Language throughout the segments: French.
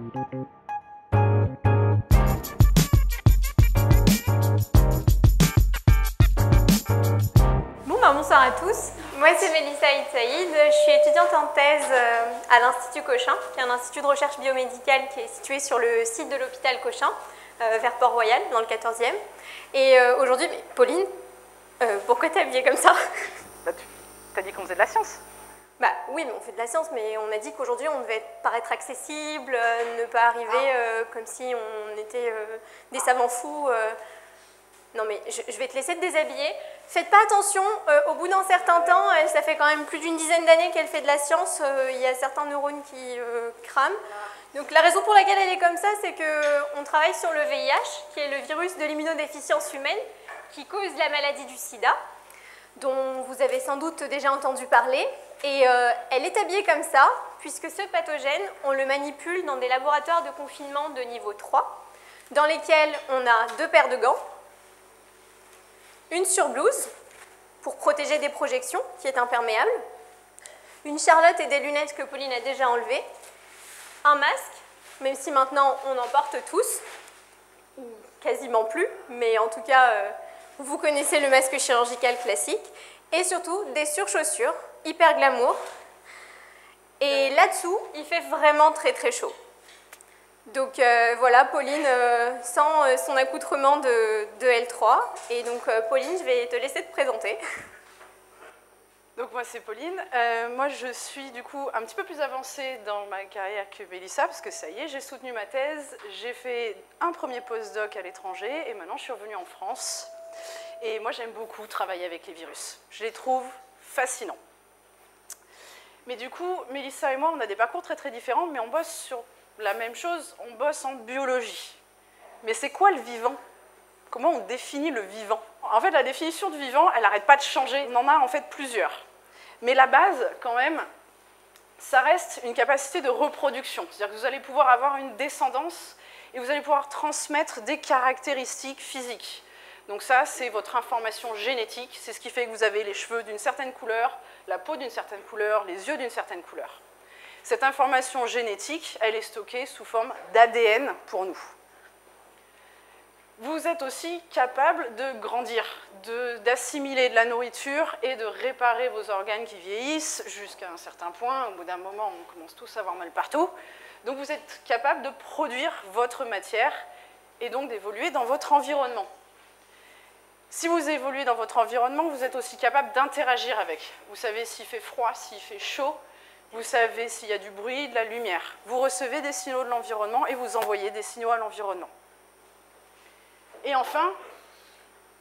Bon, ben, bonsoir à tous. Moi, c'est Mélissa Saïd. Je suis étudiante en thèse euh, à l'Institut Cochin, qui est un institut de recherche biomédicale qui est situé sur le site de l'hôpital Cochin, euh, vers Port-Royal, dans le 14e. Et euh, aujourd'hui, Pauline, pourquoi t'es habillée comme ça? Bah, Tu as dit qu'on faisait de la science bah oui, mais on fait de la science, mais on a dit qu'aujourd'hui on devait paraître accessible, ne pas arriver comme si on était des savants fous. Non mais je, vais te laisser te déshabiller. Faites pas attention, euh, au bout d'un certain temps, ça fait quand même plus d'une dizaine d'années qu'elle fait de la science, euh, il y a certains neurones qui euh, crament. Donc la raison pour laquelle elle est comme ça, c'est qu'on travaille sur le VIH, qui est le virus de l'immunodéficience humaine, qui cause la maladie du sida, dont vous avez sans doute déjà entendu parler. Et elle est habillée comme ça, puisque ce pathogène, on le manipule dans des laboratoires de confinement de niveau 3, dans lesquels on a deux paires de gants, une surblouse pour protéger des projections qui est imperméable, une charlotte et des lunettes que Pauline a déjà enlevées, un masque, même si maintenant on en porte tous, ou quasiment plus, mais en tout cas euh, vous connaissez le masque chirurgical classique, et surtout des surchaussures hyper glamour. Et là-dessous, il fait vraiment très très chaud. Donc euh, voilà, Pauline euh, sans euh, son accoutrement de, L3. Et donc Pauline, je vais te laisser te présenter. Donc moi c'est Pauline. moi je suis du coup un petit peu plus avancée dans ma carrière que Mélissa parce que ça y est, j'ai soutenu ma thèse, j'ai fait un premier postdoc à l'étranger et maintenant je suis revenue en France. Et moi j'aime beaucoup travailler avec les virus. Je les trouve fascinants. Mais du coup, Mélissa et moi, on a des parcours très très différents, mais on bosse sur la même chose, on bosse en biologie. Mais c'est quoi le vivant? Comment on définit le vivant? En fait, la définition du vivant, elle n'arrête pas de changer. On en a en fait plusieurs. Mais la base, quand même, ça reste une capacité de reproduction. C'est-à-dire que vous allez pouvoir avoir une descendance et vous allez pouvoir transmettre des caractéristiques physiques. Donc ça, c'est votre information génétique. C'est ce qui fait que vous avez les cheveux d'une certaine couleur, la peau d'une certaine couleur, les yeux d'une certaine couleur. Cette information génétique, elle est stockée sous forme d'ADN pour nous. Vous êtes aussi capable de grandir, d'assimiler de, la nourriture et de réparer vos organes qui vieillissent jusqu'à un certain point. Au bout d'un moment, on commence tous à avoir mal partout. Donc vous êtes capable de produire votre matière et donc d'évoluer dans votre environnement. Si vous évoluez dans votre environnement, vous êtes aussi capable d'interagir avec. Vous savez s'il fait froid, s'il fait chaud, vous savez s'il y a du bruit, de la lumière. Vous recevez des signaux de l'environnement et vous envoyez des signaux à l'environnement. Et enfin,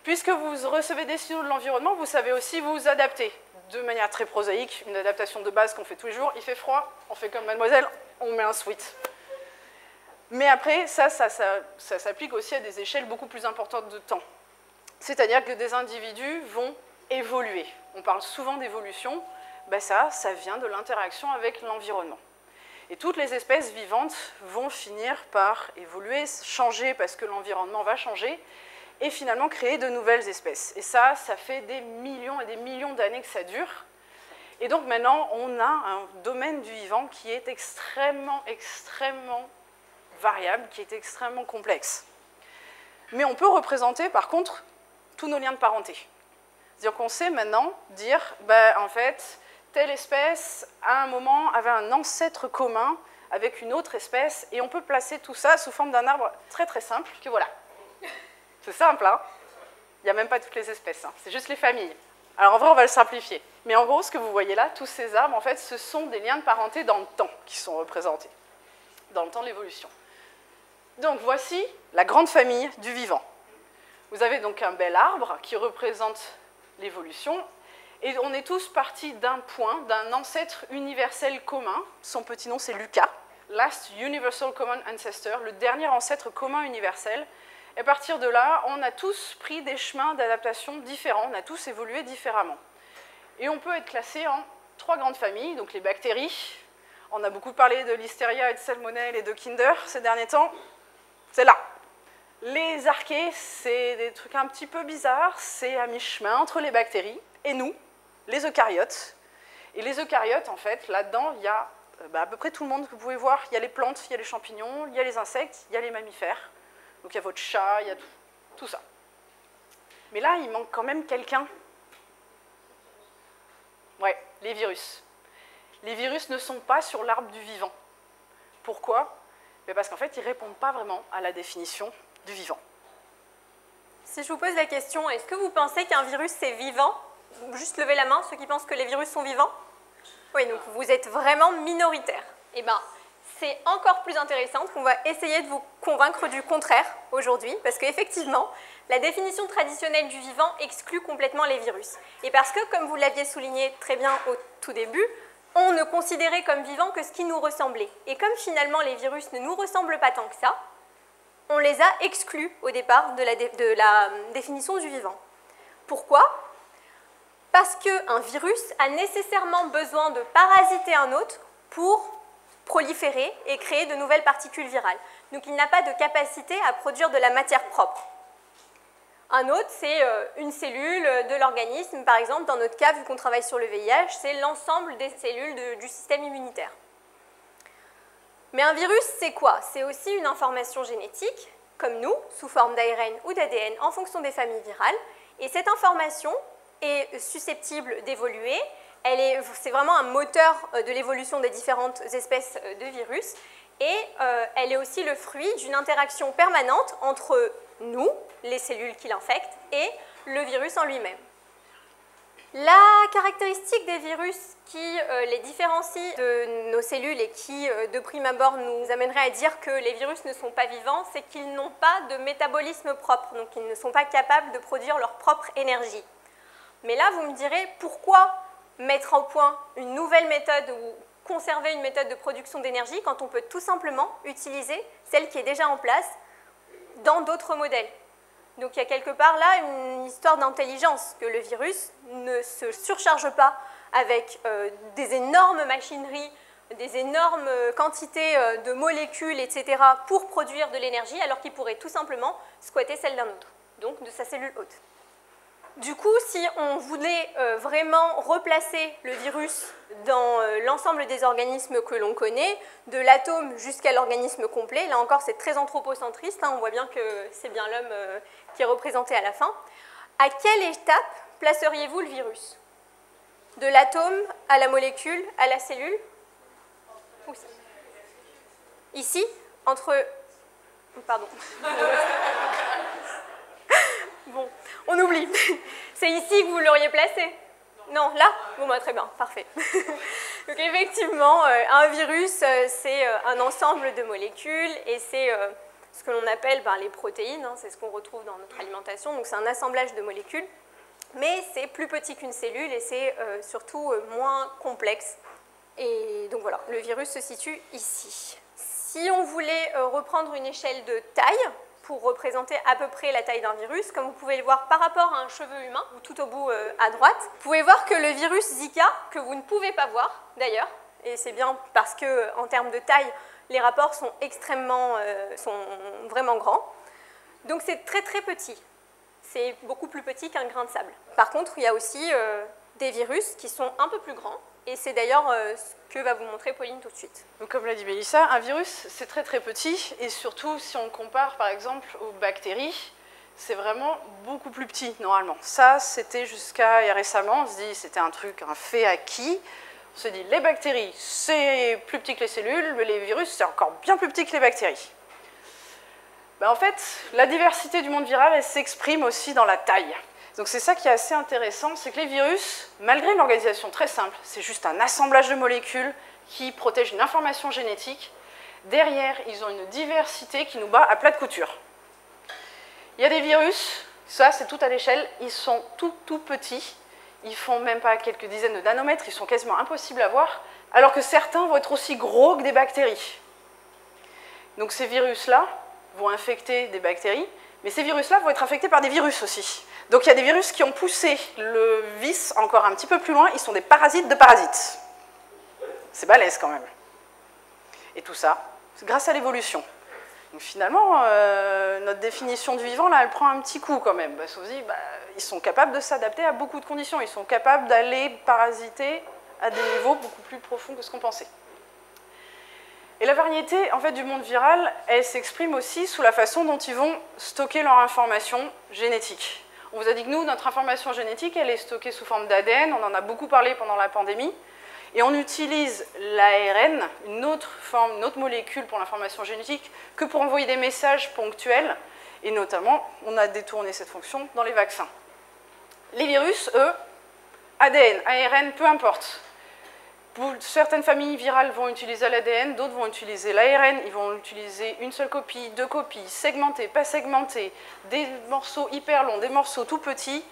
puisque vous recevez des signaux de l'environnement, vous savez aussi vous adapter de manière très prosaïque, une adaptation de base qu'on fait tous les jours. Il fait froid, on fait comme mademoiselle, on met un sweat. Mais après, ça, ça, ça s'applique aussi à des échelles beaucoup plus importantes de temps. C'est-à-dire que des individus vont évoluer. On parle souvent d'évolution, ben ça, ça vient de l'interaction avec l'environnement. Et toutes les espèces vivantes vont finir par évoluer, changer parce que l'environnement va changer, et finalement créer de nouvelles espèces. Et ça, ça fait des millions et des millions d'années que ça dure. Et donc maintenant, on a un domaine du vivant qui est extrêmement, extrêmement variable, qui est extrêmement complexe. Mais on peut représenter, par contre, tous nos liens de parenté. C'est-à-dire qu'on sait maintenant dire, ben, en fait, telle espèce, à un moment, avait un ancêtre commun avec une autre espèce, et on peut placer tout ça sous forme d'un arbre très très simple, que voilà. C'est simple, hein Il n'y a même pas toutes les espèces, hein. c'est juste les familles. Alors en vrai, on va le simplifier. Mais en gros, ce que vous voyez là, tous ces arbres, en fait, ce sont des liens de parenté dans le temps qui sont représentés, dans le temps de l'évolution. Donc voici la grande famille du vivant. Vous avez donc un bel arbre qui représente l'évolution, et on est tous partis d'un point, d'un ancêtre universel commun. Son petit nom, c'est Lucas. Last Universal Common Ancestor, le dernier ancêtre commun universel. Et à partir de là, on a tous pris des chemins d'adaptation différents, on a tous évolué différemment. Et on peut être classé en trois grandes familles, donc les bactéries. On a beaucoup parlé de listeria et de salmonelle et de kinder ces derniers temps. C'est là. Les archées, c'est des trucs un petit peu bizarres, c'est à mi-chemin entre les bactéries et nous, les eucaryotes. Et les eucaryotes, en fait, là-dedans, il y a euh, bah, à peu près tout le monde que vous pouvez voir. Il y a les plantes, il y a les champignons, il y a les insectes, il y a les mammifères. Donc il y a votre chat, il y a tout, ça. Mais là, il manque quand même quelqu'un. Ouais, les virus. Les virus ne sont pas sur l'arbre du vivant. Pourquoi? Parce qu'en fait, ils ne répondent pas vraiment à la définition vivant. Si je vous pose la question, est-ce que vous pensez qu'un virus c'est vivant? Juste levez la main, ceux qui pensent que les virus sont vivants. Oui, donc vous êtes vraiment minoritaire. Eh bien, c'est encore plus intéressant qu'on va essayer de vous convaincre du contraire aujourd'hui, parce qu'effectivement, la définition traditionnelle du vivant exclut complètement les virus. Et parce que, comme vous l'aviez souligné très bien au tout début, on ne considérait comme vivant que ce qui nous ressemblait. Et comme finalement les virus ne nous ressemblent pas tant que ça, on les a exclus au départ de la, la définition du vivant. Pourquoi? Parce qu'un virus a nécessairement besoin de parasiter un autre pour proliférer et créer de nouvelles particules virales. Donc il n'a pas de capacité à produire de la matière propre. Un autre, c'est euh, une cellule de l'organisme. Par exemple, dans notre cas, vu qu'on travaille sur le VIH, c'est l'ensemble des cellules du système immunitaire. Mais un virus, c'est quoi? C'est aussi une information génétique, comme nous, sous forme d'ARN ou d'ADN, en fonction des familles virales. Et cette information est susceptible d'évoluer. C'est vraiment un moteur euh, de l'évolution des différentes espèces euh, de virus. Et elle est aussi le fruit d'une interaction permanente entre nous, les cellules qui l'infectent, et le virus en lui-même. La caractéristique des virus qui euh, les différencie de nos cellules et qui, euh, de prime abord, nous amènerait à dire que les virus ne sont pas vivants, c'est qu'ils n'ont pas de métabolisme propre, donc ils ne sont pas capables de produire leur propre énergie. Mais là, vous me direz, pourquoi mettre en point une nouvelle méthode ou conserver une méthode de production d'énergie quand on peut tout simplement utiliser celle qui est déjà en place dans d'autres modèles? Donc il y a quelque part là une histoire d'intelligence, que le virus ne se surcharge pas avec euh, des énormes machineries, des énormes quantités euh, de molécules, etc., pour produire de l'énergie, alors qu'il pourrait tout simplement squatter celle d'un autre, donc de sa cellule hôte. Du coup, si on voulait euh, vraiment replacer le virus dans euh, l'ensemble des organismes que l'on connaît, de l'atome jusqu'à l'organisme complet, là encore c'est très anthropocentriste, hein, on voit bien que c'est bien l'homme euh, qui est représenté à la fin, à quelle étape placeriez-vous le virus? De l'atome à la molécule, à la cellule? Ici? Entre... Pardon. Oublie. C'est ici que vous l'auriez placé Non, là? Bon, bah, très bien, parfait. Donc effectivement, euh, un virus, euh, c'est euh, un ensemble de molécules et c'est ce que l'on appelle ben, les protéines, hein, c'est ce qu'on retrouve dans notre alimentation, donc c'est un assemblage de molécules, mais c'est plus petit qu'une cellule et c'est surtout moins complexe. Et donc voilà, le virus se situe ici. Si on voulait reprendre une échelle de taille, pour représenter à peu près la taille d'un virus, comme vous pouvez le voir par rapport à un cheveu humain, ou tout au bout euh, à droite. Vous pouvez voir que le virus Zika, que vous ne pouvez pas voir d'ailleurs, et c'est bien parce que en termes de taille, les rapports sont extrêmement, euh, sont vraiment grands. Donc c'est très très petit. C'est beaucoup plus petit qu'un grain de sable. Par contre, il y a aussi euh, des virus qui sont un peu plus grands, et c'est d'ailleurs euh, va vous montrer Pauline tout de suite. Comme l'a dit Mélissa, un virus, c'est très très petit. Et surtout, si on compare par exemple aux bactéries, c'est vraiment beaucoup plus petit normalement. Ça, c'était jusqu'à récemment, on se dit c'était un truc, un fait acquis. On se dit les bactéries, c'est plus petit que les cellules, mais les virus, c'est encore bien plus petit que les bactéries. Ben, en fait, la diversité du monde viral, s'exprime aussi dans la taille. Donc c'est ça qui est assez intéressant, c'est que les virus, malgré une organisation très simple, c'est juste un assemblage de molécules qui protège une information génétique, derrière, ils ont une diversité qui nous bat à plat de couture. Il y a des virus, ça c'est tout à l'échelle, ils sont tout tout petits, ils font même pas quelques dizaines de nanomètres, ils sont quasiment impossibles à voir, alors que certains vont être aussi gros que des bactéries. Donc ces virus-là vont infecter des bactéries, mais ces virus-là vont être infectés par des virus aussi. Donc il y a des virus qui ont poussé le vice encore un petit peu plus loin, ils sont des parasites de parasites. C'est balèze quand même. Et tout ça, c'est grâce à l'évolution. Donc finalement, euh, notre définition du vivant, là, elle prend un petit coup quand même. Parce qu'on se bah, ils sont capables de s'adapter à beaucoup de conditions. Ils sont capables d'aller parasiter à des niveaux beaucoup plus profonds que ce qu'on pensait. Et la variété en fait, du monde viral, elle s'exprime aussi sous la façon dont ils vont stocker leur information génétique. On vous a dit que nous, notre information génétique, elle est stockée sous forme d'ADN, on en a beaucoup parlé pendant la pandémie, et on utilise l'ARN, une autre forme, une autre molécule pour l'information génétique, que pour envoyer des messages ponctuels, et notamment, on a détourné cette fonction dans les vaccins. Les virus, eux, ADN, ARN, peu importe, certaines familles virales vont utiliser l'ADN, d'autres vont utiliser l'ARN, ils vont utiliser une seule copie, deux copies, segmentées, pas segmentées, des morceaux hyper longs, des morceaux tout petits.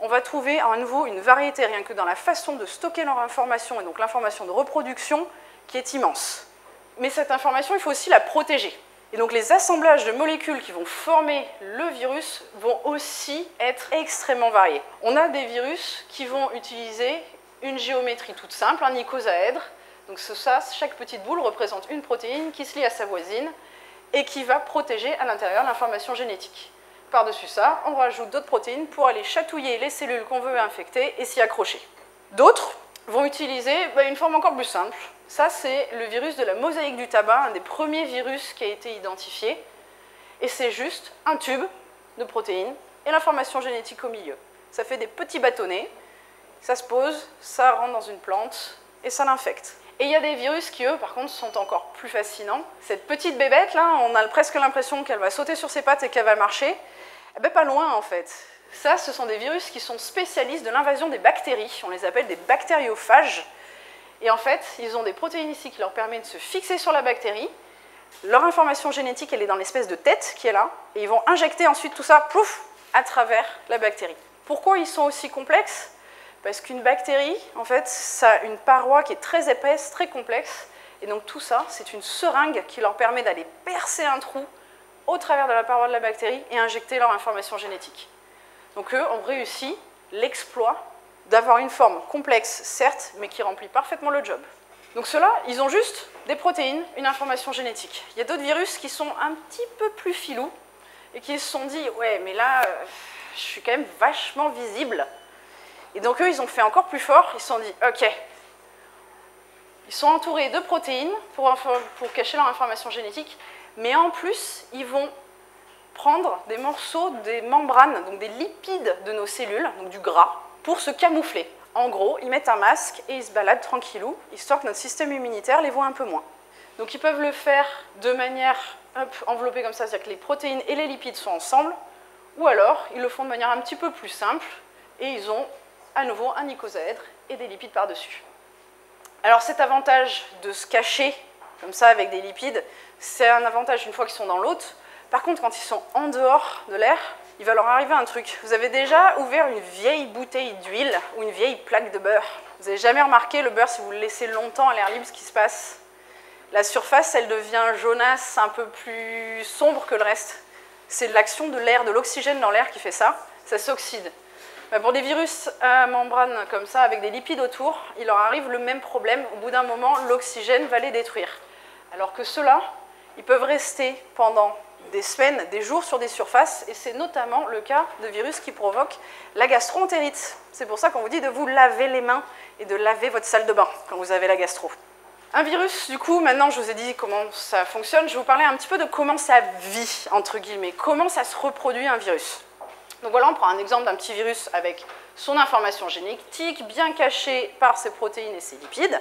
On va trouver à nouveau une variété, rien que dans la façon de stocker leur information, et donc l'information de reproduction, qui est immense. Mais cette information, il faut aussi la protéger. Et donc les assemblages de molécules qui vont former le virus vont aussi être extrêmement variés. On a des virus qui vont utiliser une géométrie toute simple, un icosaèdre. Donc ça, chaque petite boule représente une protéine qui se lie à sa voisine et qui va protéger à l'intérieur l'information génétique. Par-dessus ça, on rajoute d'autres protéines pour aller chatouiller les cellules qu'on veut infecter et s'y accrocher. D'autres vont utiliser bah, une forme encore plus simple. Ça, c'est le virus de la mosaïque du tabac, un des premiers virus qui a été identifié. Et c'est juste un tube de protéines et l'information génétique au milieu. Ça fait des petits bâtonnets ça se pose, ça rentre dans une plante et ça l'infecte. Et il y a des virus qui, eux, par contre, sont encore plus fascinants. Cette petite bébête, là, on a presque l'impression qu'elle va sauter sur ses pattes et qu'elle va marcher. Eh bien, pas loin, en fait. Ça, ce sont des virus qui sont spécialistes de l'invasion des bactéries. On les appelle des bactériophages. Et en fait, ils ont des protéines ici qui leur permettent de se fixer sur la bactérie. Leur information génétique, elle est dans l'espèce de tête qui est là. Et ils vont injecter ensuite tout ça, pouf, à travers la bactérie. Pourquoi ils sont aussi complexes? Parce qu'une bactérie, en fait, ça a une paroi qui est très épaisse, très complexe. Et donc tout ça, c'est une seringue qui leur permet d'aller percer un trou au travers de la paroi de la bactérie et injecter leur information génétique. Donc eux ont réussi l'exploit d'avoir une forme complexe, certes, mais qui remplit parfaitement le job. Donc ceux-là, ils ont juste des protéines, une information génétique. Il y a d'autres virus qui sont un petit peu plus filous et qui se sont dit, ouais, mais là, euh, je suis quand même vachement visible. Et donc eux, ils ont fait encore plus fort, ils se sont dit, ok, ils sont entourés de protéines pour, cacher leur information génétique, mais en plus, ils vont prendre des morceaux des membranes, donc des lipides de nos cellules, donc du gras, pour se camoufler. En gros, ils mettent un masque et ils se baladent tranquillou, histoire que notre système immunitaire les voit un peu moins. Donc ils peuvent le faire de manière enveloppée comme ça, c'est-à-dire que les protéines et les lipides sont ensemble, ou alors ils le font de manière un petit peu plus simple, et ils ont à nouveau un icosaèdre et des lipides par-dessus. Alors cet avantage de se cacher comme ça avec des lipides, c'est un avantage une fois qu'ils sont dans l'hôte. Par contre, quand ils sont en dehors de l'air, il va leur arriver un truc. Vous avez déjà ouvert une vieille bouteille d'huile ou une vieille plaque de beurre. Vous n'avez jamais remarqué le beurre si vous le laissez longtemps à l'air libre, ce qui se passe La surface, elle devient jaunasse, un peu plus sombre que le reste. C'est l'action de l'air, de l'oxygène dans l'air qui fait ça. Ça s'oxyde. Bah, pour des virus à membrane comme ça, avec des lipides autour, il leur arrive le même problème. Au bout d'un moment, l'oxygène va les détruire. Alors que ceux-là, ils peuvent rester pendant des semaines, des jours sur des surfaces, et c'est notamment le cas de virus qui provoquent la gastroentérite. C'est pour ça qu'on vous dit de vous laver les mains et de laver votre salle de bain quand vous avez la gastro. Un virus, du coup, maintenant je vous ai dit comment ça fonctionne, je vais vous parler un petit peu de comment ça vit, entre guillemets, comment ça se reproduit un virus. Donc voilà, on prend un exemple d'un petit virus avec son information génétique bien cachée par ses protéines et ses lipides.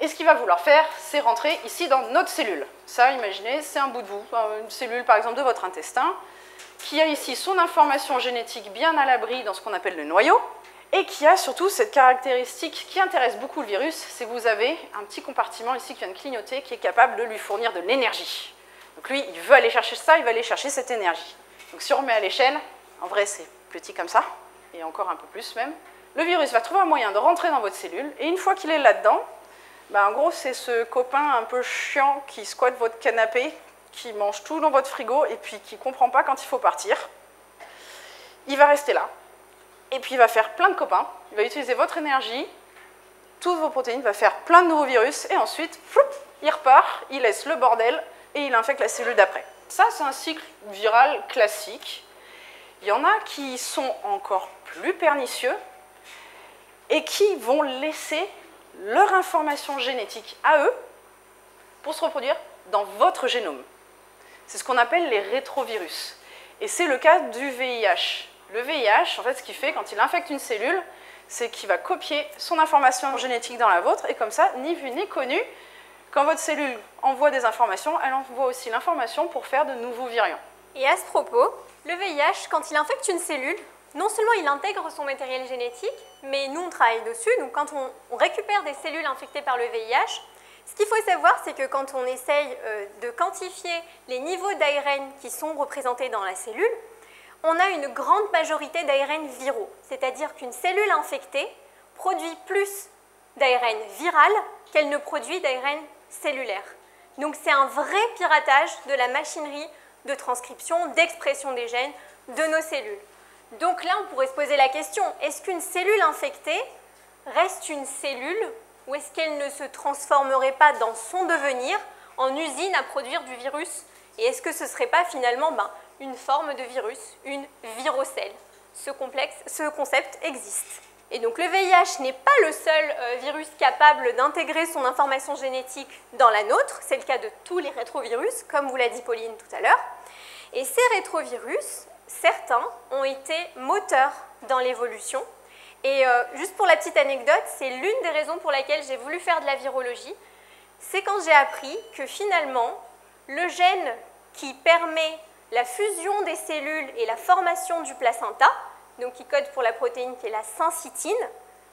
Et ce qu'il va vouloir faire, c'est rentrer ici dans notre cellule. Ça, imaginez, c'est un bout de vous, une cellule par exemple de votre intestin, qui a ici son information génétique bien à l'abri dans ce qu'on appelle le noyau, et qui a surtout cette caractéristique qui intéresse beaucoup le virus, c'est que vous avez un petit compartiment ici qui vient de clignoter, qui est capable de lui fournir de l'énergie. Donc lui, il veut aller chercher ça, il va aller chercher cette énergie. Donc si on remet à l'échelle, en vrai, c'est petit comme ça, et encore un peu plus même. Le virus va trouver un moyen de rentrer dans votre cellule, et une fois qu'il est là-dedans, ben, en gros, c'est ce copain un peu chiant qui squatte votre canapé, qui mange tout dans votre frigo, et puis qui ne comprend pas quand il faut partir. Il va rester là, et puis il va faire plein de copains, il va utiliser votre énergie, toutes vos protéines, va faire plein de nouveaux virus, et ensuite, il repart, il laisse le bordel, et il infecte la cellule d'après. Ça, c'est un cycle viral classique. Il y en a qui sont encore plus pernicieux et qui vont laisser leur information génétique à eux pour se reproduire dans votre génome. C'est ce qu'on appelle les rétrovirus. Et c'est le cas du VIH. Le VIH, en fait, ce qu'il fait quand il infecte une cellule, c'est qu'il va copier son information génétique dans la vôtre, et comme ça, ni vu ni connu, quand votre cellule envoie des informations, elle envoie aussi l'information pour faire de nouveaux virions. Et à ce propos, le VIH, quand il infecte une cellule, non seulement il intègre son matériel génétique, mais nous on travaille dessus, donc quand on, récupère des cellules infectées par le VIH, ce qu'il faut savoir, c'est que quand on essaye euh, de quantifier les niveaux d'ARN qui sont représentés dans la cellule, on a une grande majorité d'ARN viraux, c'est-à-dire qu'une cellule infectée produit plus d'ARN viral qu'elle ne produit d'ARN cellulaire. Donc c'est un vrai piratage de la machinerie de transcription, d'expression des gènes de nos cellules. Donc là, on pourrait se poser la question, est-ce qu'une cellule infectée reste une cellule ou est-ce qu'elle ne se transformerait pas dans son devenir en usine à produire du virus? Et est-ce que ce ne serait pas finalement ben, une forme de virus, une virocelle? Ce, ce concept existe. Et donc le VIH n'est pas le seul euh, virus capable d'intégrer son information génétique dans la nôtre, c'est le cas de tous les rétrovirus, comme vous l'a dit Pauline tout à l'heure. Et ces rétrovirus, certains ont été moteurs dans l'évolution. Et euh, juste pour la petite anecdote, c'est l'une des raisons pour laquelle j'ai voulu faire de la virologie. C'est quand j'ai appris que finalement, le gène qui permet la fusion des cellules et la formation du placenta, donc qui code pour la protéine qui est la syncytine.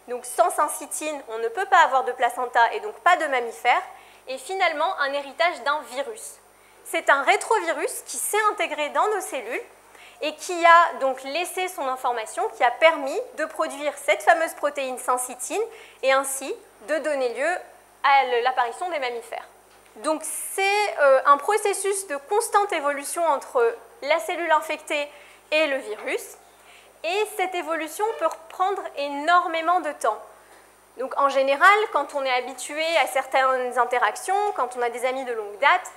Donc sans syncytine, on ne peut pas avoir de placenta et donc pas de mammifère. Et finalement, un héritage d'un virus. C'est un rétrovirus qui s'est intégré dans nos cellules et qui a donc laissé son information, qui a permis de produire cette fameuse protéine syncytine et ainsi de donner lieu à l'apparition des mammifères. Donc c'est euh, un processus de constante évolution entre la cellule infectée et le virus. Et cette évolution peut prendre énormément de temps. Donc en général, quand on est habitué à certaines interactions, quand on a des amis de longue date,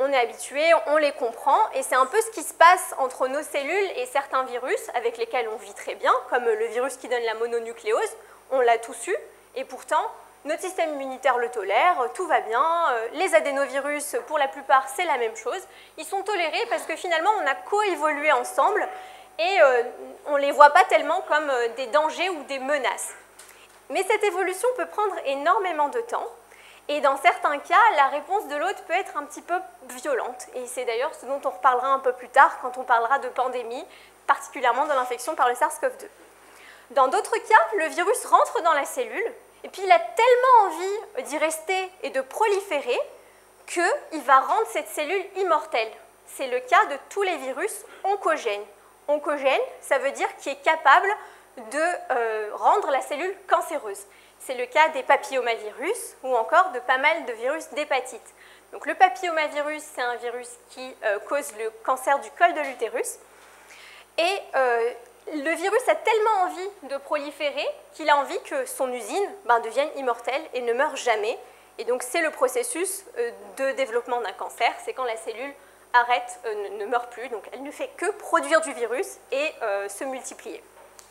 on est habitué, on les comprend, et c'est un peu ce qui se passe entre nos cellules et certains virus avec lesquels on vit très bien, comme le virus qui donne la mononucléose, on l'a tous eu, et pourtant, notre système immunitaire le tolère, tout va bien, euh, les adénovirus, pour la plupart, c'est la même chose, ils sont tolérés parce que finalement, on a coévolué ensemble, et euh, on ne les voit pas tellement comme euh, des dangers ou des menaces. Mais cette évolution peut prendre énormément de temps, et dans certains cas, la réponse de l'autre peut être un petit peu violente. Et c'est d'ailleurs ce dont on reparlera un peu plus tard quand on parlera de pandémie, particulièrement de l'infection par le SARS-CoV-2. Dans d'autres cas, le virus rentre dans la cellule et puis il a tellement envie d'y rester et de proliférer qu'il va rendre cette cellule immortelle. C'est le cas de tous les virus oncogènes. Oncogène, ça veut dire qui est capable de euh, rendre la cellule cancéreuse. C'est le cas des papillomavirus ou encore de pas mal de virus d'hépatite. Donc le papillomavirus, c'est un virus qui euh, cause le cancer du col de l'utérus. Et euh, le virus a tellement envie de proliférer qu'il a envie que son usine ben, devienne immortelle et ne meure jamais. Et donc c'est le processus de développement d'un cancer, c'est quand la cellule arrête, ne meurt plus, donc elle ne fait que produire du virus et se multiplier.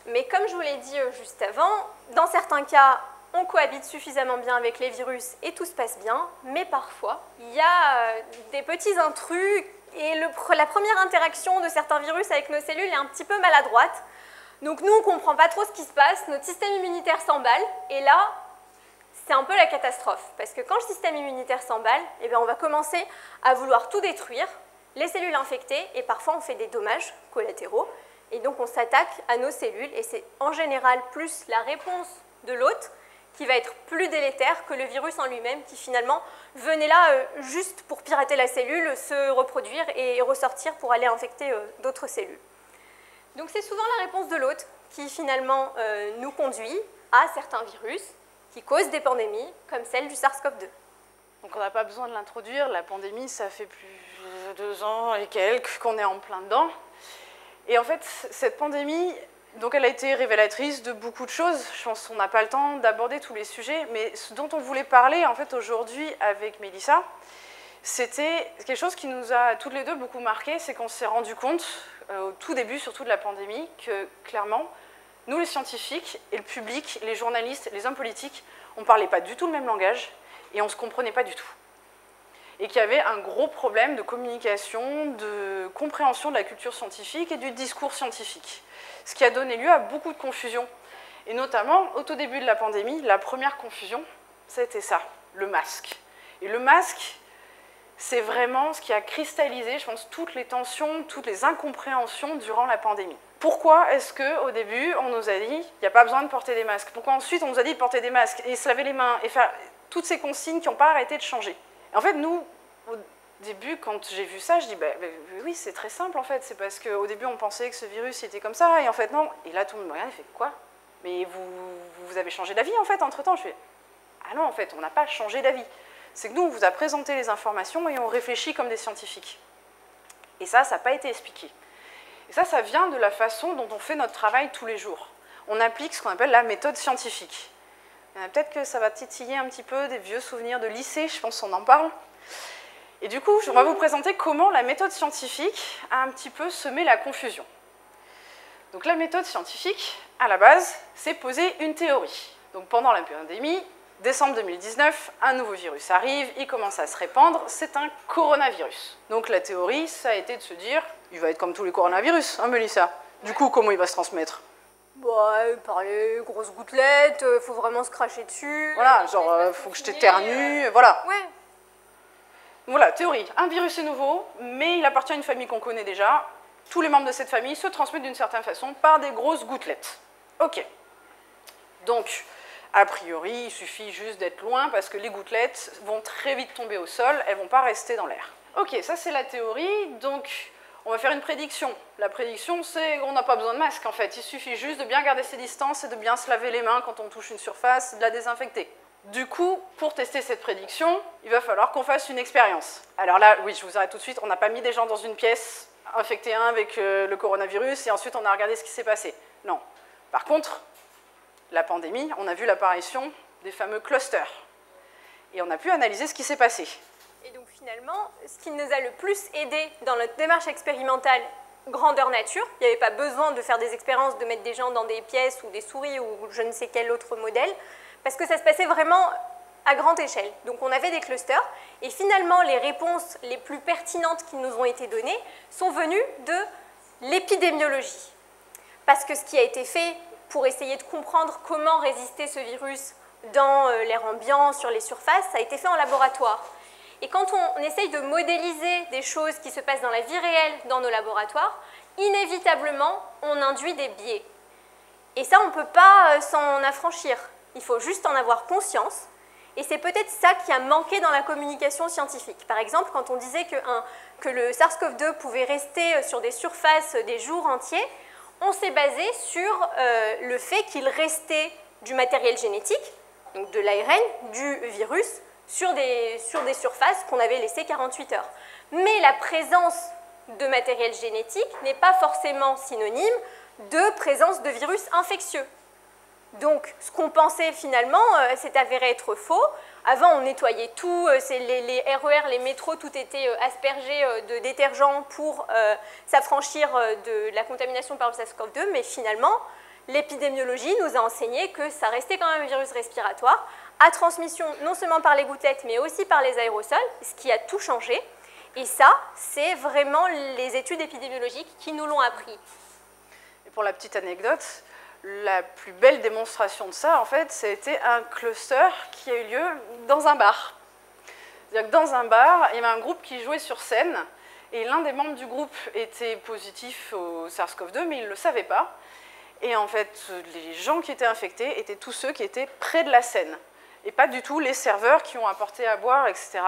Mais comme je vous l'ai dit juste avant, dans certains cas, on cohabite suffisamment bien avec les virus et tout se passe bien, mais parfois, il y a euh, des petits intrus et la première interaction de certains virus avec nos cellules est un petit peu maladroite. Donc nous, on ne comprend pas trop ce qui se passe, notre système immunitaire s'emballe, et là, c'est un peu la catastrophe. Parce que quand le système immunitaire s'emballe, eh bien, on va commencer à vouloir tout détruire, les cellules infectées, et parfois on fait des dommages collatéraux. Et donc on s'attaque à nos cellules, et c'est en général plus la réponse de l'hôte qui va être plus délétère que le virus en lui-même, qui finalement venait là euh, juste pour pirater la cellule, se reproduire et ressortir pour aller infecter euh, d'autres cellules. Donc c'est souvent la réponse de l'hôte qui finalement euh, nous conduit à certains virus qui causent des pandémies, comme celle du SARS-CoV-2. Donc on n'a pas besoin de l'introduire, la pandémie, ça fait plus de deux ans et quelques qu'on est en plein dedans. Et en fait, cette pandémie, donc elle a été révélatrice de beaucoup de choses. Je pense qu'on n'a pas le temps d'aborder tous les sujets, mais ce dont on voulait parler en fait aujourd'hui avec Mélissa, c'était quelque chose qui nous a toutes les deux beaucoup marqué, c'est qu'on s'est rendu compte euh, au tout début, surtout de la pandémie, que clairement, nous les scientifiques et le public, les journalistes, les hommes politiques, on ne parlait pas du tout le même langage et on ne se comprenait pas du tout. Et qu'il y avait un gros problème de communication, de compréhension de la culture scientifique et du discours scientifique. Ce qui a donné lieu à beaucoup de confusion. Et notamment, au tout début de la pandémie, la première confusion, c'était ça, le masque. Et le masque, c'est vraiment ce qui a cristallisé, je pense, toutes les tensions, toutes les incompréhensions durant la pandémie. Pourquoi est-ce qu'au début, on nous a dit, il n'y a pas besoin de porter des masques? Pourquoi ensuite, on nous a dit de porter des masques? Et se laver les mains et faire toutes ces consignes qui n'ont pas arrêté de changer En fait, nous, au début, quand j'ai vu ça, je dis, bah, bah, oui, c'est très simple en fait. C'est parce qu'au début, on pensait que ce virus était comme ça, et en fait, non. Et là, tout le monde me regarde et fait, quoi? Mais vous, vous avez changé d'avis en fait entre-temps? Je fais, ah non, en fait, on n'a pas changé d'avis. C'est que nous, on vous a présenté les informations et on réfléchit comme des scientifiques. Et ça, ça n'a pas été expliqué. Et ça, ça vient de la façon dont on fait notre travail tous les jours. On applique ce qu'on appelle la méthode scientifique. Peut-être que ça va titiller un petit peu des vieux souvenirs de lycée, je pense qu'on en parle. Et du coup, on va vous présenter comment la méthode scientifique a un petit peu semé la confusion. Donc la méthode scientifique, à la base, c'est poser une théorie. Donc pendant la pandémie, décembre 2019, un nouveau virus arrive, il commence à se répandre, c'est un coronavirus. Donc la théorie, ça a été de se dire, il va être comme tous les coronavirus, hein Melissa Du coup, comment il va se transmettre? Bah, par les grosses gouttelettes, euh, faut vraiment se cracher dessus. Voilà, genre, euh, faut que je t'éternue, euh, voilà. Ouais. Voilà, théorie. Un virus est nouveau, mais il appartient à une famille qu'on connaît déjà. Tous les membres de cette famille se transmettent d'une certaine façon par des grosses gouttelettes. Ok. Donc, a priori, il suffit juste d'être loin parce que les gouttelettes vont très vite tomber au sol, elles ne vont pas rester dans l'air. Ok, ça c'est la théorie, donc on va faire une prédiction. La prédiction, c'est qu'on n'a pas besoin de masque en fait. Il suffit juste de bien garder ses distances et de bien se laver les mains quand on touche une surface, de la désinfecter. Du coup, pour tester cette prédiction, il va falloir qu'on fasse une expérience. Alors là, oui, je vous arrête tout de suite, on n'a pas mis des gens dans une pièce, infecté un avec euh, le coronavirus, et ensuite on a regardé ce qui s'est passé. Non. Par contre, la pandémie, on a vu l'apparition des fameux clusters. Et on a pu analyser ce qui s'est passé. Et donc finalement, ce qui nous a le plus aidé dans notre démarche expérimentale grandeur nature, il n'y avait pas besoin de faire des expériences, de mettre des gens dans des pièces ou des souris ou je ne sais quel autre modèle, parce que ça se passait vraiment à grande échelle. Donc on avait des clusters, et finalement les réponses les plus pertinentes qui nous ont été données sont venues de l'épidémiologie. Parce que ce qui a été fait pour essayer de comprendre comment résister ce virus dans euh, l'air ambiant, sur les surfaces, ça a été fait en laboratoire. Et quand on essaye de modéliser des choses qui se passent dans la vie réelle dans nos laboratoires, inévitablement, on induit des biais. Et ça, on ne peut pas euh, s'en affranchir. Il faut juste en avoir conscience. Et c'est peut-être ça qui a manqué dans la communication scientifique. Par exemple, quand on disait que, le SARS-CoV-2 pouvait rester euh, sur des surfaces des jours entiers, on s'est basé sur euh, le fait qu'il restait du matériel génétique, donc de l'ARN, du virus, sur des surfaces qu'on avait laissées 48 heures. Mais la présence de matériel génétique n'est pas forcément synonyme de présence de virus infectieux. Donc, ce qu'on pensait finalement euh, s'est avéré être faux. Avant, on nettoyait tout, euh, les, les, RER, les métros, tout était euh, aspergé de détergent pour s'affranchir de la contamination par le SARS-CoV-2, mais finalement, l'épidémiologie nous a enseigné que ça restait quand même un virus respiratoire, à transmission non seulement par les gouttelettes, mais aussi par les aérosols, ce qui a tout changé. Et ça, c'est vraiment les études épidémiologiques qui nous l'ont appris. Et pour la petite anecdote, la plus belle démonstration de ça, en fait, c'était un cluster qui a eu lieu dans un bar. C'est-à-dire que dans un bar, il y avait un groupe qui jouait sur scène, et l'un des membres du groupe était positif au SARS-CoV-2, mais il ne le savait pas. Et en fait, les gens qui étaient infectés étaient tous ceux qui étaient près de la scène, et pas du tout les serveurs qui ont apporté à boire, etc.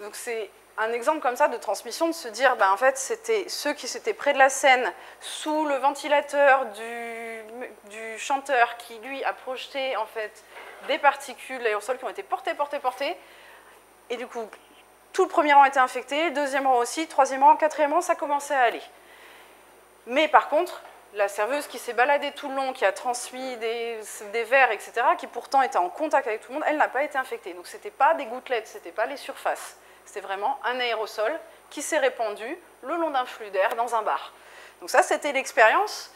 Donc c'est un exemple comme ça de transmission, de se dire, ben, en fait, c'était ceux qui étaient près de la scène, sous le ventilateur du, du, chanteur, qui lui a projeté en fait des particules d'aérosol qui ont été portées, portées, portées. Et du coup, tout le premier rang était infecté, deuxième rang aussi, troisième rang, quatrième rang, ça commençait à aller. Mais par contre, la serveuse qui s'est baladée tout le long, qui a transmis des, des, verres, etc., qui pourtant était en contact avec tout le monde, elle n'a pas été infectée. Donc ce n'était pas des gouttelettes, ce n'était pas les surfaces. C'était vraiment un aérosol qui s'est répandu le long d'un flux d'air dans un bar. Donc ça, c'était l'expérience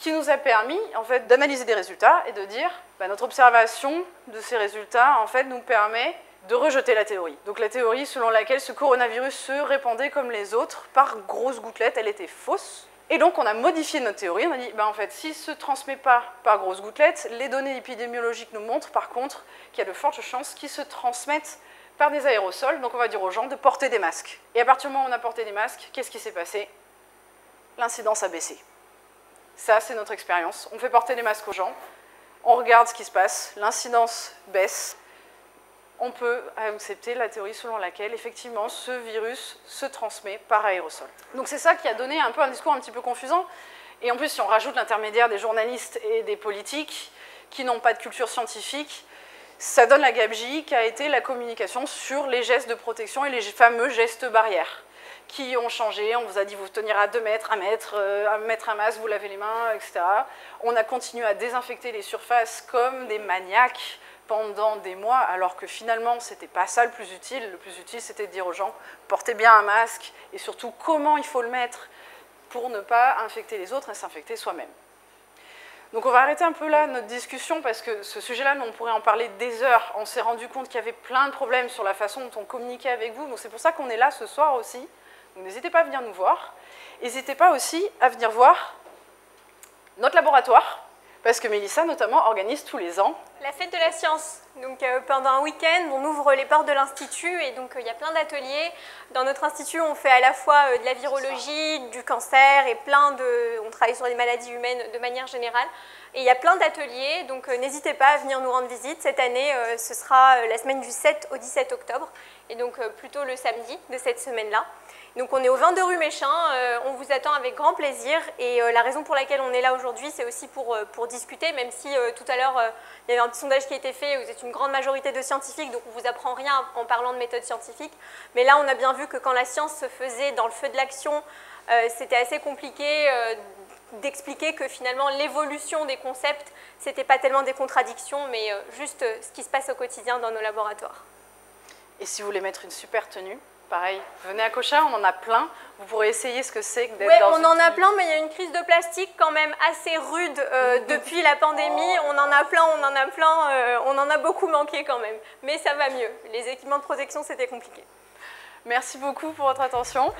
qui nous a permis en fait, d'analyser des résultats et de dire bah, notre observation de ces résultats en fait, nous permet de rejeter la théorie. Donc la théorie selon laquelle ce coronavirus se répandait comme les autres par grosses gouttelettes, elle était fausse. Et donc on a modifié notre théorie, on a dit, ben, en fait, s'il ne se transmet pas par grosses gouttelettes, les données épidémiologiques nous montrent par contre qu'il y a de fortes chances qu'il se transmettent par des aérosols, donc on va dire aux gens de porter des masques. Et à partir du moment où on a porté des masques, qu'est-ce qui s'est passé? L'incidence a baissé. Ça, c'est notre expérience. On fait porter des masques aux gens, on regarde ce qui se passe, l'incidence baisse, on peut accepter la théorie selon laquelle, effectivement, ce virus se transmet par aérosol. Donc c'est ça qui a donné un peu un discours un petit peu confusant. Et en plus, si on rajoute l'intermédiaire des journalistes et des politiques qui n'ont pas de culture scientifique, ça donne la gabegie qui a été la communication sur les gestes de protection et les fameux gestes barrières qui ont changé. On vous a dit vous tenir à 2 mètres, 1 mètre, euh, mettre un masque, vous lavez les mains, etc. On a continué à désinfecter les surfaces comme des maniaques pendant des mois, alors que finalement, ce n'était pas ça le plus utile. Le plus utile, c'était de dire aux gens, portez bien un masque, et surtout comment il faut le mettre pour ne pas infecter les autres et s'infecter soi-même. Donc on va arrêter un peu là notre discussion, parce que ce sujet-là, on pourrait en parler des heures. On s'est rendu compte qu'il y avait plein de problèmes sur la façon dont on communiquait avec vous, donc c'est pour ça qu'on est là ce soir aussi. N'hésitez pas à venir nous voir. N'hésitez pas aussi à venir voir notre laboratoire, parce que Mélissa, notamment, organise tous les ans la fête de la science. Donc euh, pendant un week-end, on ouvre les portes de l'institut et donc euh, il y a plein d'ateliers. Dans notre institut, on fait à la fois euh, de la virologie, du cancer et plein de. On travaille sur les maladies humaines de manière générale. Et il y a plein d'ateliers, donc n'hésitez pas à venir nous rendre visite. Cette année, ce sera la semaine du 7 au 17 octobre, et donc plutôt le samedi de cette semaine-là. Donc on est au 22 rue Méchin, euh, on vous attend avec grand plaisir et euh, la raison pour laquelle on est là aujourd'hui c'est aussi pour, euh, discuter, même si tout à l'heure il y avait un petit sondage qui a été fait, vous êtes une grande majorité de scientifiques donc on vous apprend rien en parlant de méthode scientifique, mais là on a bien vu que quand la science se faisait dans le feu de l'action, c'était assez compliqué d'expliquer que finalement l'évolution des concepts, ce n'était pas tellement des contradictions, mais juste ce qui se passe au quotidien dans nos laboratoires. Et si vous voulez mettre une super tenue pareil, venez à Cochin, on en a plein. Vous pourrez essayer ce que c'est que d'être ouais, on en a plein, mais il y a une crise de plastique quand même assez rude euh, depuis la pandémie. On en a plein, on en a plein, euh, on en a beaucoup manqué quand même. Mais ça va mieux. Les équipements de protection, c'était compliqué. Merci beaucoup pour votre attention.